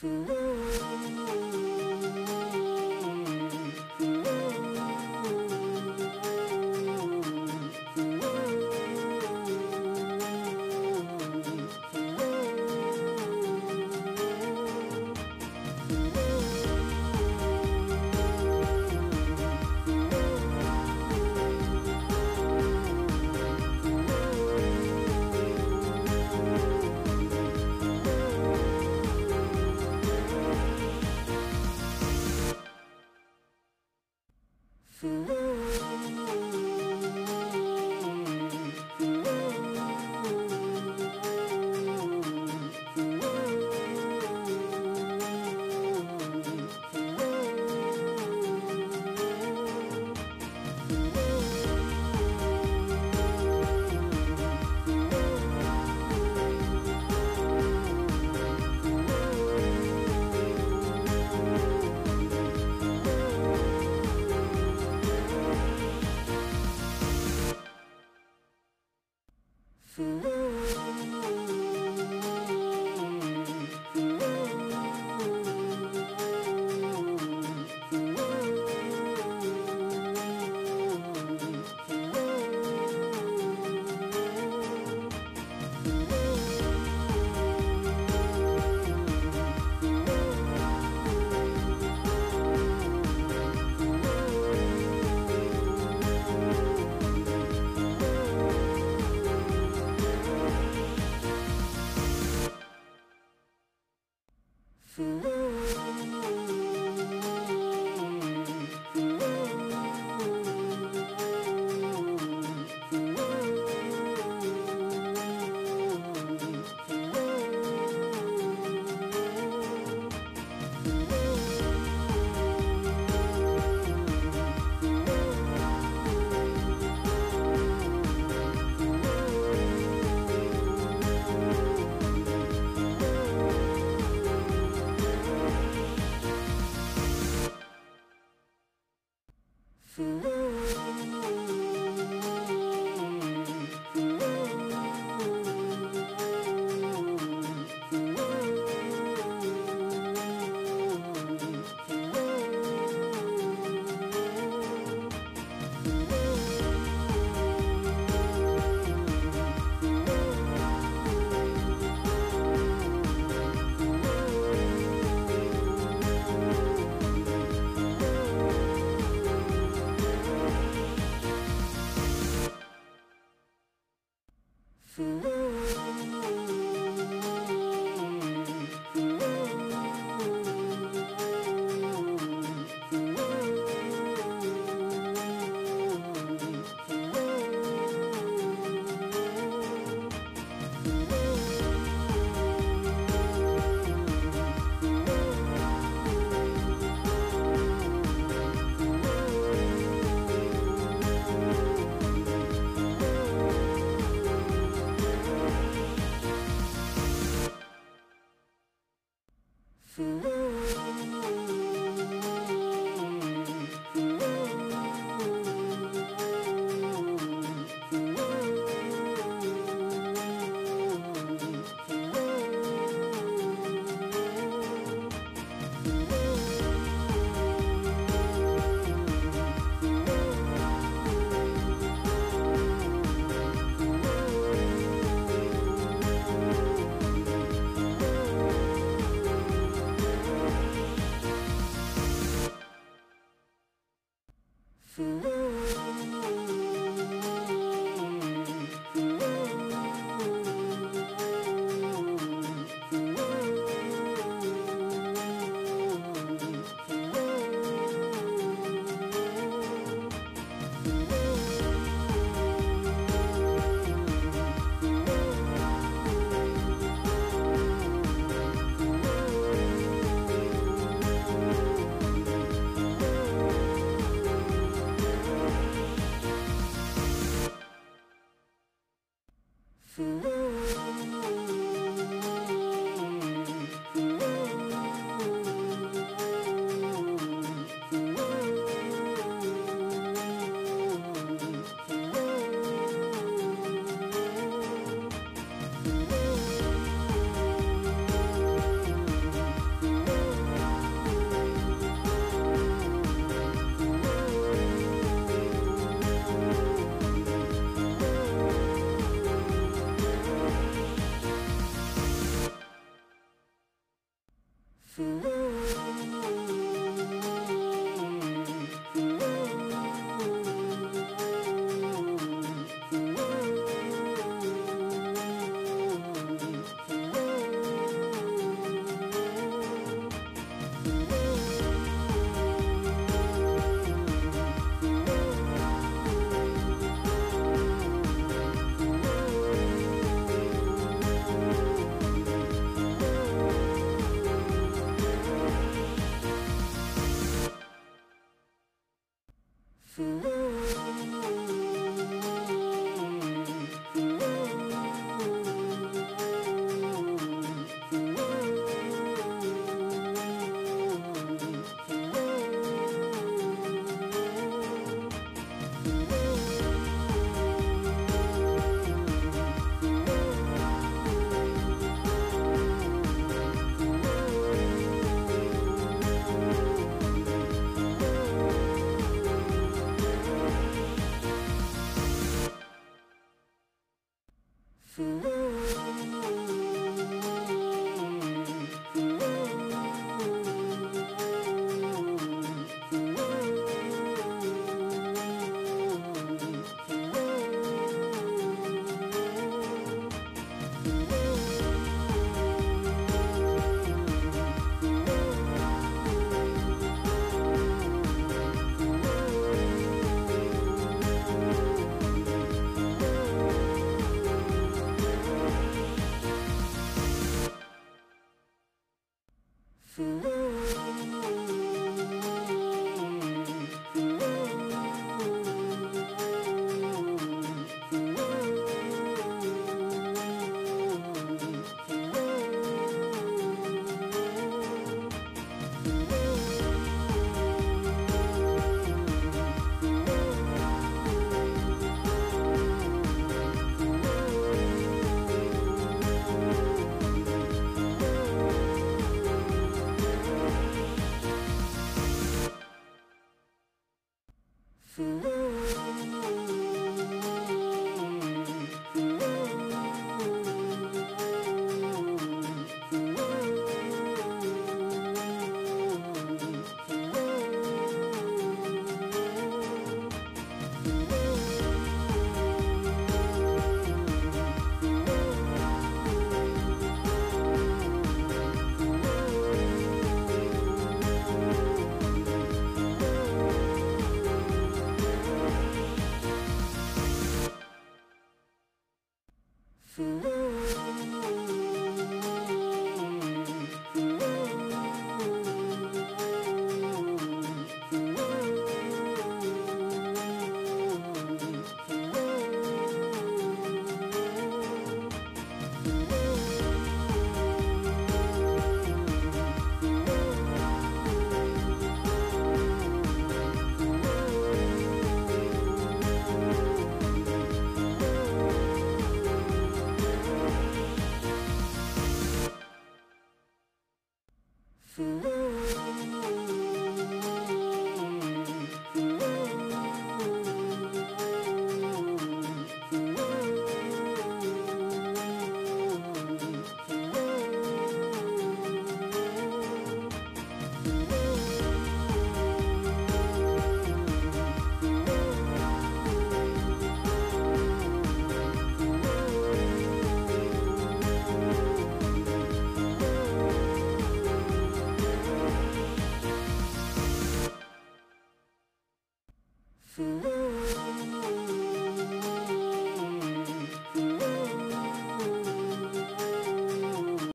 Food. Fu